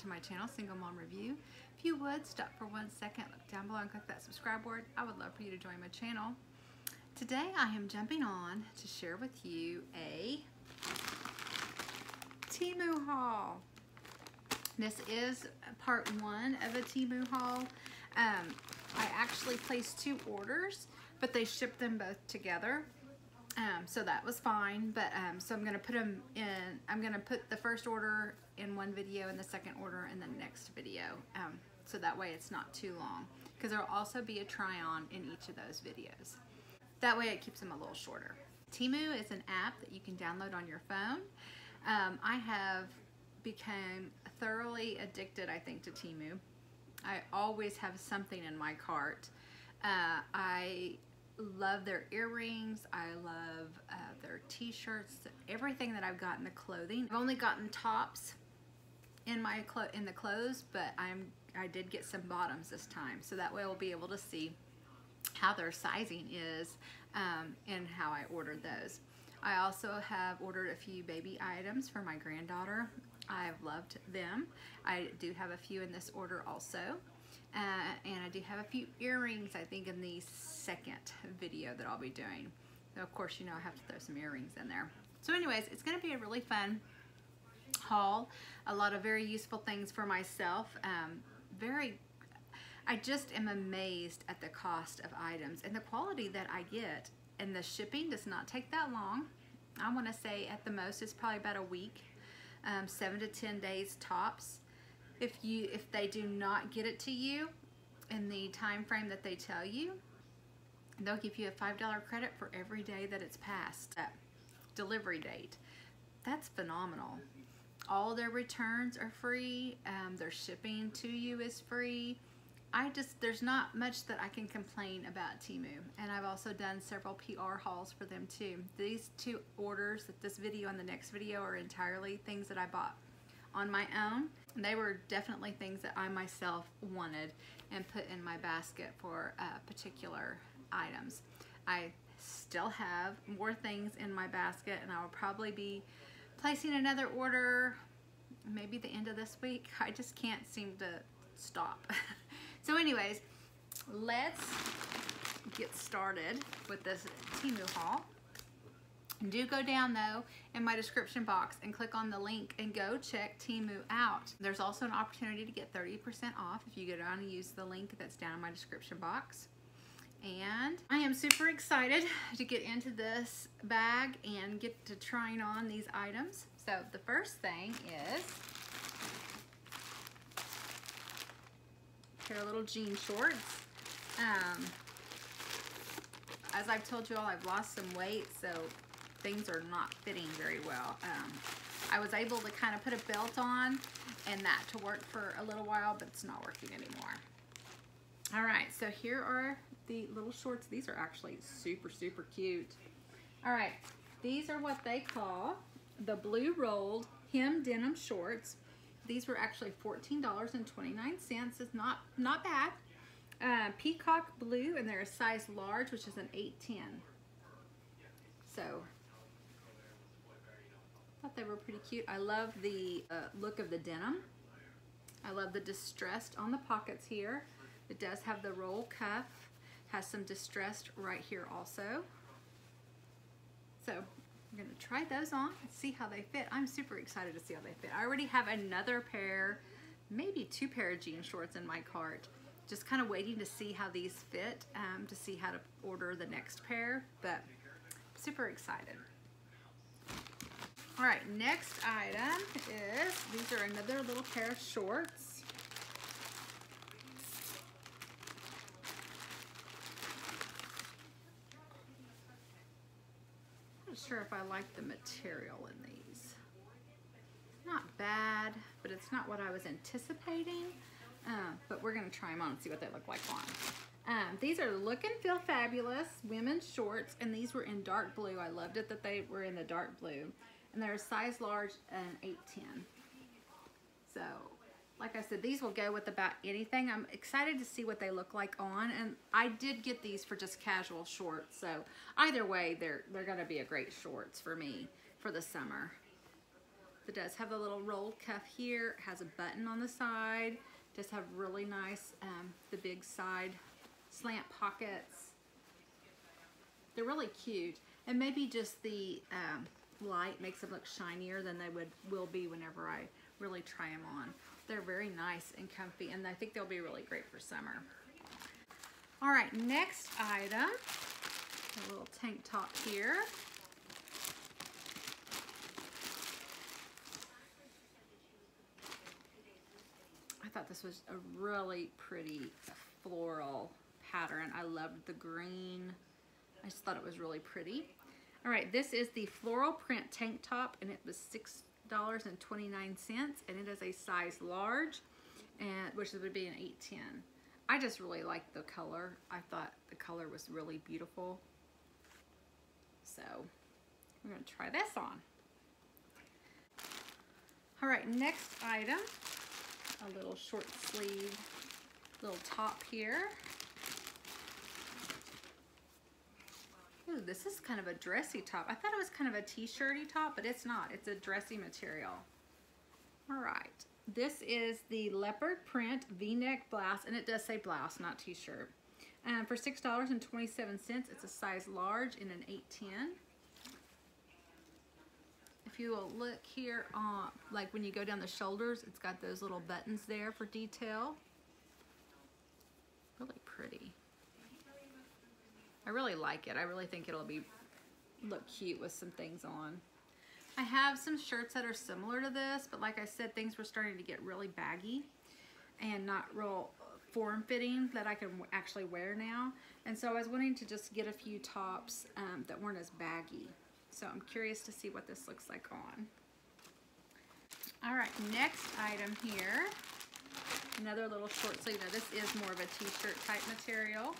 to my channel, Single Mom Review. If you would, stop for one second, look down below and click that subscribe word. I would love for you to join my channel. Today I am jumping on to share with you a Temu haul. This is part one of a Temu haul. Um, I actually placed two orders, but they shipped them both together. Um, so that was fine, but um, so I'm gonna put them in, I'm gonna put the first order in one video in the second order in the next video. Um, so that way it's not too long. Because there'll also be a try on in each of those videos. That way it keeps them a little shorter. Temu is an app that you can download on your phone. Um, I have become thoroughly addicted, I think, to Temu. I always have something in my cart. Uh, I love their earrings. I love uh, their t-shirts, everything that I've gotten the clothing. I've only gotten tops in my in the clothes, but I'm I did get some bottoms this time, so that way we'll be able to see how their sizing is um, and how I ordered those. I also have ordered a few baby items for my granddaughter. I've loved them. I do have a few in this order also. Uh, and I do have a few earrings, I think, in the second video that I'll be doing. So of course, you know I have to throw some earrings in there. So anyways, it's going to be a really fun haul. A lot of very useful things for myself. Um, very, I just am amazed at the cost of items and the quality that I get. And the shipping does not take that long. I want to say at the most it's probably about a week, um, seven to 10 days tops. If you if they do not get it to you in the time frame that they tell you, they'll give you a $5 credit for every day that it's past that delivery date. That's phenomenal. All their returns are free. Um, their shipping to you is free. I just, there's not much that I can complain about Temu. And I've also done several PR hauls for them too. These two orders, this video and the next video are entirely things that I bought on my own. They were definitely things that I myself wanted and put in my basket for uh, particular items. I still have more things in my basket and I will probably be placing another order maybe the end of this week. I just can't seem to stop. so anyways, let's get started with this Temu haul. Do go down though in my description box and click on the link and go check Temu out. There's also an opportunity to get 30% off if you go down and use the link that's down in my description box. And I am super excited to get into this bag and get to trying on these items. So the first thing is pair of little jean shorts. Um, as I've told you all, I've lost some weight, so things are not fitting very well. Um, I was able to kind of put a belt on and that to work for a little while, but it's not working anymore. All right, so here are the little shorts. These are actually super, super cute. All right, these are what they call the blue rolled hem denim shorts. These were actually $14.29. It's not, not bad. Uh, peacock blue, and they're a size large, which is an 810. So thought they were pretty cute. I love the uh, look of the denim. I love the distressed on the pockets here. It does have the roll cuff, has some distressed right here also. So I'm gonna try those on and see how they fit. I'm super excited to see how they fit. I already have another pair, maybe two pair of jean shorts in my cart. Just kind of waiting to see how these fit, um, to see how to order the next pair, but super excited. All right, next item is, these are another little pair of shorts. I'm not sure if I like the material in these. Not bad, but it's not what I was anticipating. Uh, but we're gonna try them on and see what they look like on. Um, these are Look and Feel Fabulous women's shorts, and these were in dark blue. I loved it that they were in the dark blue and they're a size large and 810. So, like I said, these will go with about anything. I'm excited to see what they look like on, and I did get these for just casual shorts, so either way, they're, they're gonna be a great shorts for me for the summer. It does have a little rolled cuff here. It has a button on the side. Does have really nice, um, the big side slant pockets. They're really cute. And maybe just the um, light makes them look shinier than they would will be whenever I really try them on. They're very nice and comfy and I think they'll be really great for summer. All right, next item, a little tank top here. I thought this was a really pretty floral pattern. I loved the green. I just thought it was really pretty. All right, this is the floral print tank top and it was $6.29 and it is a size large, and which would be an 810. I just really like the color. I thought the color was really beautiful. So we're gonna try this on. All right, next item, a little short sleeve, little top here. Ooh, this is kind of a dressy top. I thought it was kind of a t-shirty top, but it's not. It's a dressy material. All right. This is the leopard print v-neck blouse, and it does say blouse, not t-shirt. Um, for $6.27, it's a size large in an 810. If you will look here, on, like when you go down the shoulders, it's got those little buttons there for detail. Really pretty. I really like it. I really think it'll be look cute with some things on. I have some shirts that are similar to this, but like I said, things were starting to get really baggy and not real form-fitting that I can actually wear now. And so I was wanting to just get a few tops um, that weren't as baggy. So I'm curious to see what this looks like on. All right, next item here, another little short sleeve. Now this is more of a t-shirt type material.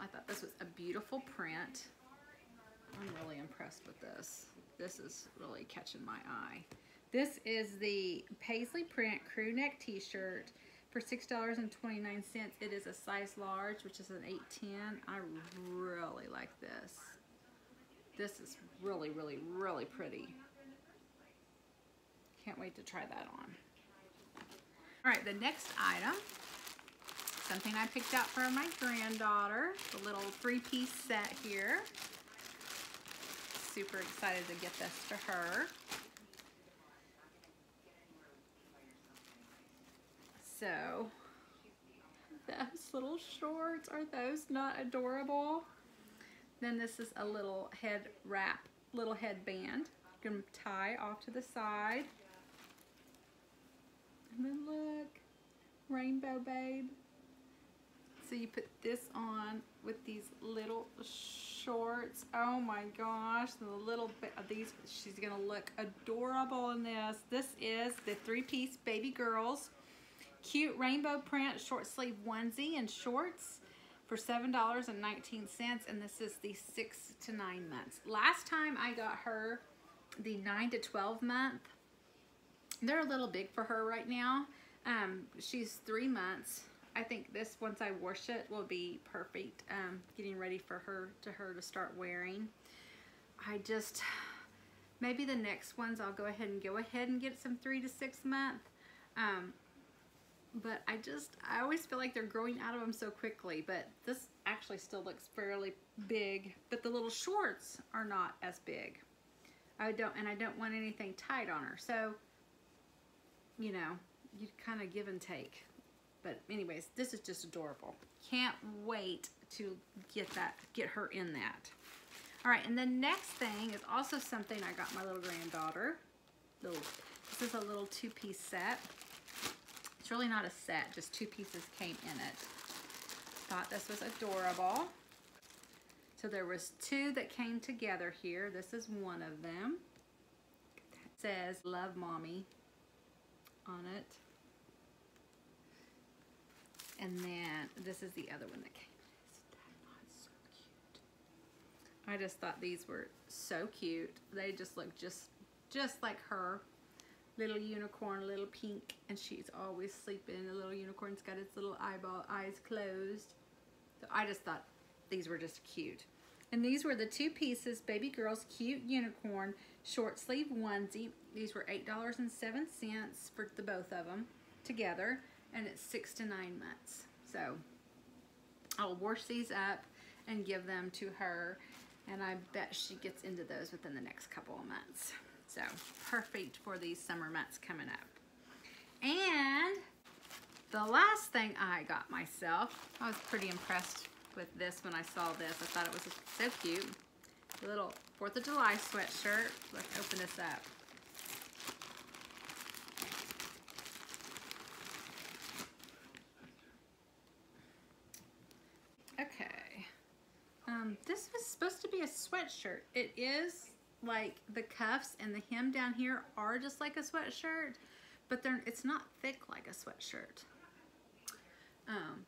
I thought this was a beautiful print. I'm really impressed with this. This is really catching my eye. This is the Paisley print crew neck t-shirt for $6.29. It is a size large, which is an 810. I really like this. This is really, really, really pretty. Can't wait to try that on. All right, the next item something I picked out for my granddaughter. The little three-piece set here. Super excited to get this to her. So, those little shorts, are those not adorable? Then this is a little head wrap, little headband. You can tie off to the side. And then look, rainbow babe. So you put this on with these little shorts. Oh my gosh, the little bit of these, she's gonna look adorable in this. This is the three-piece baby girls cute rainbow print short sleeve onesie and shorts for $7.19 and this is the six to nine months. Last time I got her the nine to 12 month, they're a little big for her right now. Um, she's three months I think this, once I wash it, will be perfect. Um, getting ready for her to her to start wearing. I just, maybe the next ones I'll go ahead and go ahead and get some three to six month. Um, but I just, I always feel like they're growing out of them so quickly. But this actually still looks fairly big. But the little shorts are not as big. I don't, and I don't want anything tight on her. So, you know, you kind of give and take. But anyways, this is just adorable. Can't wait to get that, get her in that. All right, and the next thing is also something I got my little granddaughter. Little, this is a little two-piece set. It's really not a set, just two pieces came in it. Thought this was adorable. So there was two that came together here. This is one of them. It says, love mommy on it. And then this is the other one that came. I just thought these were so cute. They just look just just like her. Little unicorn, little pink, and she's always sleeping. The little unicorn's got its little eyeball eyes closed. So I just thought these were just cute. And these were the two pieces, Baby Girl's Cute Unicorn Short Sleeve Onesie. These were $8.07 for the both of them together. And it's six to nine months. So I'll wash these up and give them to her. And I bet she gets into those within the next couple of months. So perfect for these summer months coming up. And the last thing I got myself, I was pretty impressed with this when I saw this. I thought it was so cute. A little 4th of July sweatshirt. Let's open this up. Okay. Um, this was supposed to be a sweatshirt. It is like the cuffs and the hem down here are just like a sweatshirt, but they're it's not thick like a sweatshirt. Um,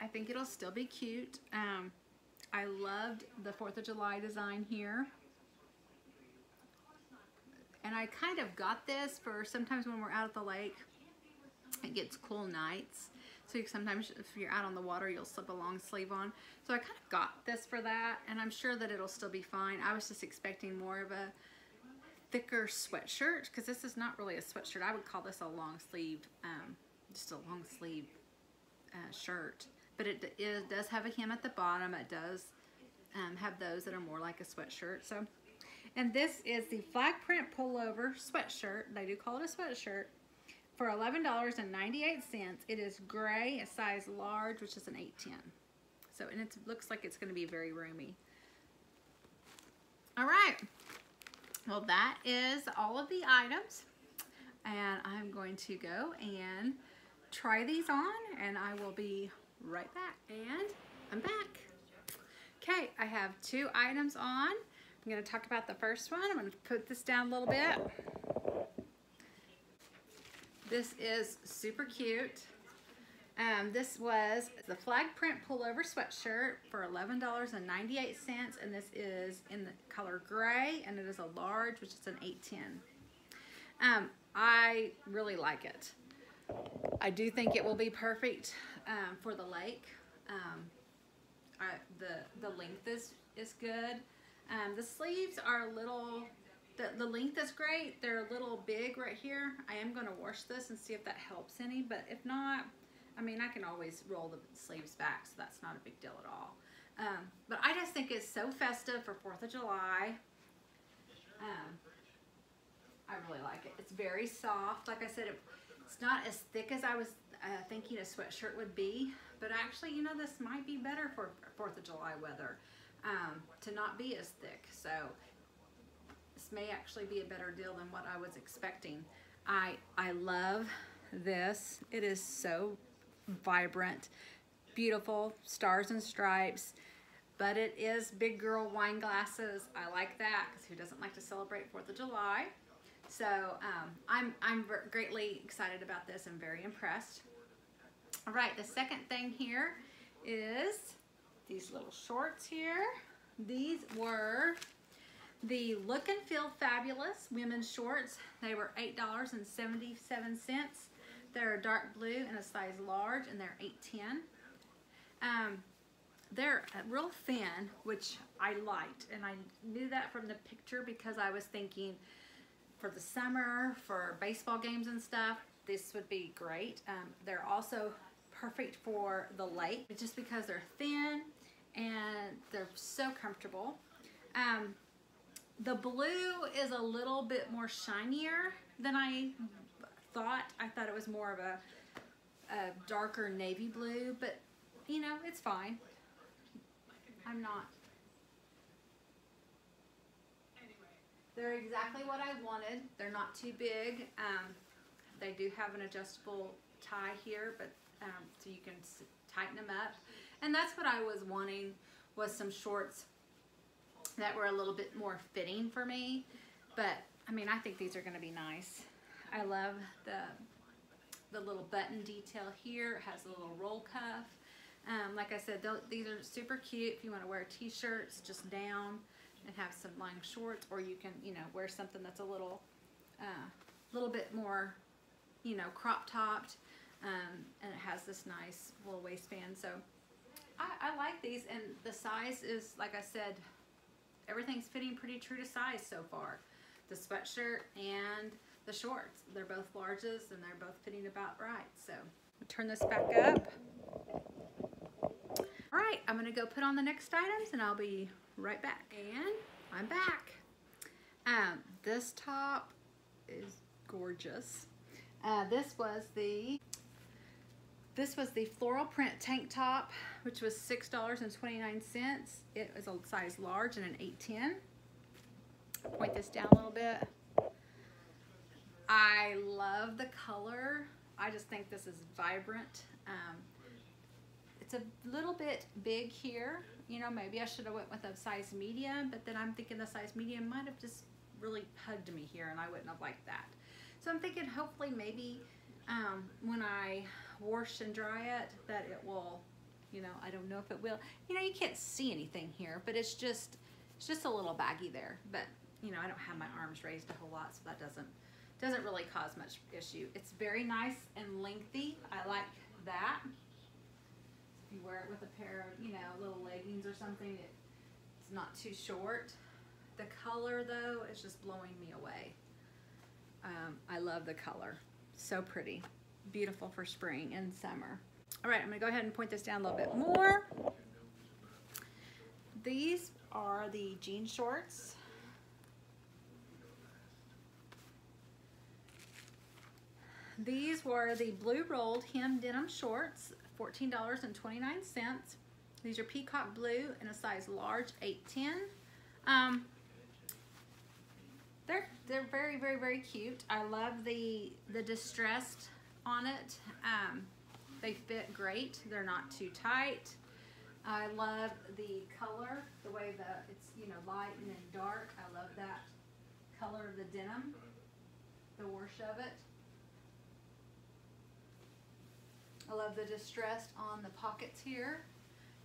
I think it'll still be cute. Um, I loved the 4th of July design here. And I kind of got this for sometimes when we're out at the lake, it gets cool nights. So sometimes if you're out on the water, you'll slip a long sleeve on. So I kind of got this for that, and I'm sure that it'll still be fine. I was just expecting more of a thicker sweatshirt, because this is not really a sweatshirt. I would call this a long sleeve, um, just a long sleeve uh, shirt but it, it does have a hem at the bottom. It does um, have those that are more like a sweatshirt. So, and this is the flag print pullover sweatshirt. They do call it a sweatshirt for $11.98. It is gray, a size large, which is an 810. So, and it looks like it's going to be very roomy. All right. Well, that is all of the items. And I'm going to go and try these on and I will be right back. And I'm back. Okay, I have two items on. I'm going to talk about the first one. I'm going to put this down a little bit. This is super cute. Um, this was the flag print pullover sweatshirt for $11.98 and this is in the color gray and it is a large which is an 810. Um, I really like it. I do think it will be perfect um, for the lake. Um, I, the the length is is good. Um, the sleeves are a little. The, the length is great. They're a little big right here. I am going to wash this and see if that helps any. But if not, I mean, I can always roll the sleeves back, so that's not a big deal at all. Um, but I just think it's so festive for 4th of July. Um, I really like it. It's very soft. Like I said, it, it's not as thick as I was uh, thinking a sweatshirt would be, but actually, you know, this might be better for 4th of July weather um, to not be as thick. So may actually be a better deal than what I was expecting. I, I love this. It is so vibrant, beautiful, stars and stripes, but it is big girl wine glasses. I like that because who doesn't like to celebrate 4th of July? So um, I'm, I'm greatly excited about this and very impressed. All right, the second thing here is these little shorts here. These were the Look and Feel Fabulous women's shorts. They were $8.77. They're dark blue and a size large and they're 810. Um, they're real thin, which I liked. And I knew that from the picture because I was thinking for the summer, for baseball games and stuff, this would be great. Um, they're also perfect for the lake just because they're thin and they're so comfortable. Um, the blue is a little bit more shinier than I thought. I thought it was more of a, a darker navy blue, but you know, it's fine. I'm not They're exactly what I wanted. They're not too big. Um, they do have an adjustable tie here, but um, so you can tighten them up. And that's what I was wanting was some shorts that were a little bit more fitting for me. But I mean, I think these are gonna be nice. I love the, the little button detail here. It has a little roll cuff. Um, like I said, these are super cute if you wanna wear t-shirts just down and have some long shorts or you can, you know, wear something that's a little, a uh, little bit more, you know, crop topped. Um, and it has this nice little waistband. So I, I like these and the size is, like I said, everything's fitting pretty true to size so far. The sweatshirt and the shorts. They're both larges and they're both fitting about right. So turn this back up. All right, I'm gonna go put on the next items and I'll be right back. And I'm back. Um, this top is gorgeous. Uh, this was the this was the floral print tank top, which was $6.29. It was a size large and an 810. Point this down a little bit. I love the color. I just think this is vibrant. Um, it's a little bit big here. You know, maybe I should have went with a size medium, but then I'm thinking the size medium might have just really hugged me here and I wouldn't have liked that. So I'm thinking hopefully maybe um, when I wash and dry it that it will, you know, I don't know if it will. You know, you can't see anything here, but it's just, it's just a little baggy there. But, you know, I don't have my arms raised a whole lot, so that doesn't, doesn't really cause much issue. It's very nice and lengthy. I like that. If you wear it with a pair of, you know, little leggings or something, it, it's not too short. The color though is just blowing me away. Um, I love the color. So pretty. Beautiful for spring and summer. All right, I'm gonna go ahead and point this down a little bit more. These are the jean shorts. These were the blue rolled hem denim shorts, $14.29. These are peacock blue in a size large, 810. Um, they're very very very cute. I love the the distressed on it. Um, they fit great. They're not too tight. I love the color, the way that it's you know light and then dark. I love that color of the denim, the wash of it. I love the distressed on the pockets here.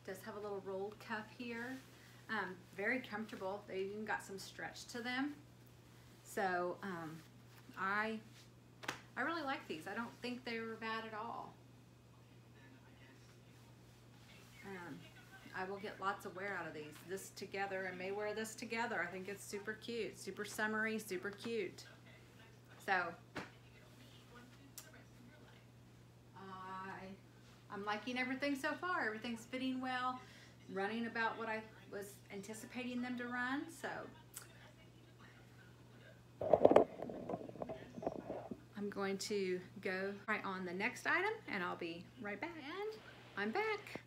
Does have a little rolled cuff here. Um, very comfortable. They even got some stretch to them. So um, I, I really like these. I don't think they were bad at all. Um, I will get lots of wear out of these. This together, I may wear this together. I think it's super cute, super summery, super cute. So, I, I'm liking everything so far. Everything's fitting well, running about what I was anticipating them to run. So, I'm going to go right on the next item and I'll be right back. And I'm back.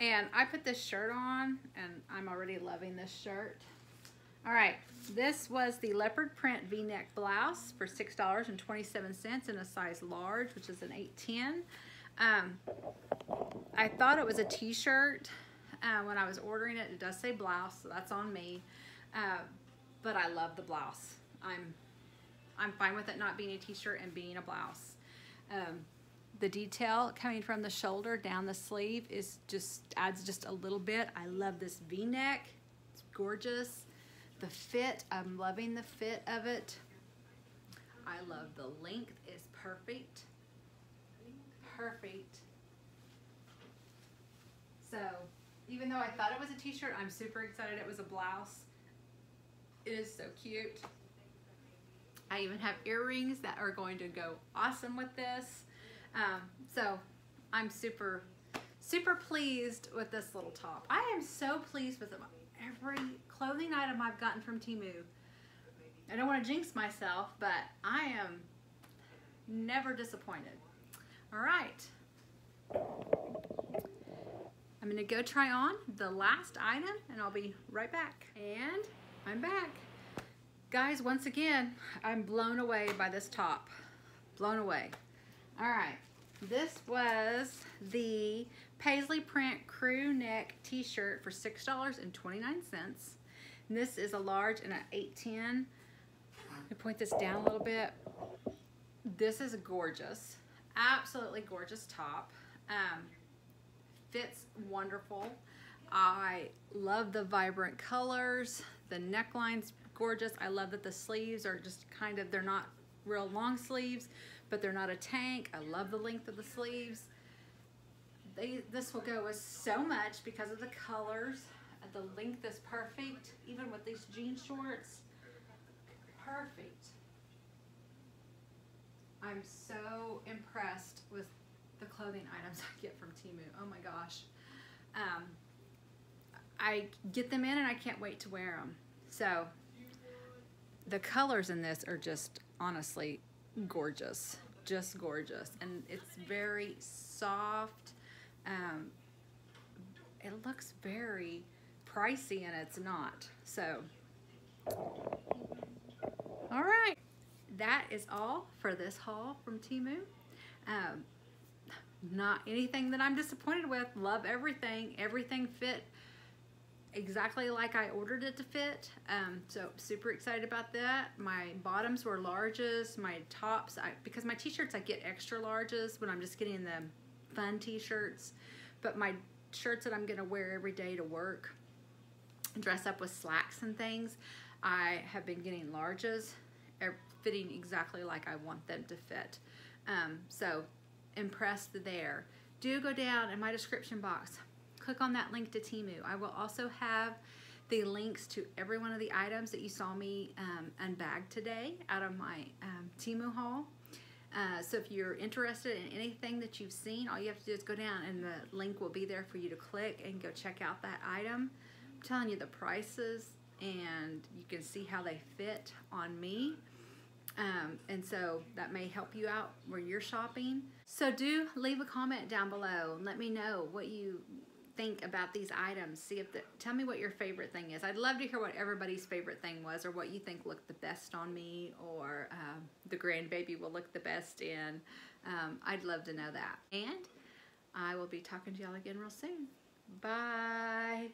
And I put this shirt on and I'm already loving this shirt. All right, this was the leopard print v-neck blouse for $6.27 in a size large, which is an 810. Um, I thought it was a t-shirt uh, when I was ordering it. It does say blouse, so that's on me. Uh, but I love the blouse. I'm I'm fine with it not being a t-shirt and being a blouse. Um, the detail coming from the shoulder down the sleeve is just adds just a little bit. I love this v-neck. It's gorgeous. The fit, I'm loving the fit of it. I love the length is perfect. Perfect. So, even though I thought it was a t-shirt, I'm super excited it was a blouse. It is so cute. I even have earrings that are going to go awesome with this. Um, so I'm super, super pleased with this little top. I am so pleased with every clothing item I've gotten from Temu. I don't want to jinx myself, but I am never disappointed. All right. I'm going to go try on the last item and I'll be right back. And I'm back. Guys, once again, I'm blown away by this top. Blown away. All right, this was the Paisley print crew neck t-shirt for $6.29. And this is a large and an 810. Let me point this down a little bit. This is gorgeous. Absolutely gorgeous top. Um, fits wonderful. I love the vibrant colors. The neckline's gorgeous. I love that the sleeves are just kind of, they're not real long sleeves, but they're not a tank. I love the length of the sleeves. they, this will go with so much because of the colors. The length is perfect, even with these jean shorts. Perfect. I'm so impressed with the clothing items I get from Temu. Oh my gosh. Um, I get them in and I can't wait to wear them. So the colors in this are just honestly gorgeous. Just gorgeous. And it's very soft. Um, it looks very pricey and it's not. So, all right. That is all for this haul from Temu. Um, not anything that I'm disappointed with. Love everything. Everything fit exactly like I ordered it to fit. Um, so super excited about that. My bottoms were larges. My tops, I, because my t-shirts I get extra larges when I'm just getting the fun t-shirts. But my shirts that I'm gonna wear every day to work, dress up with slacks and things, I have been getting larges, fitting exactly like I want them to fit. Um, so impressed there. Do go down in my description box click on that link to Temu. I will also have the links to every one of the items that you saw me um, unbag today out of my um, Temu haul. Uh, so if you're interested in anything that you've seen, all you have to do is go down and the link will be there for you to click and go check out that item. I'm telling you the prices and you can see how they fit on me. Um, and so that may help you out where you're shopping. So do leave a comment down below and let me know what you think about these items. See if the, tell me what your favorite thing is. I'd love to hear what everybody's favorite thing was or what you think looked the best on me or um, the grandbaby will look the best in. Um, I'd love to know that. And I will be talking to y'all again real soon. Bye.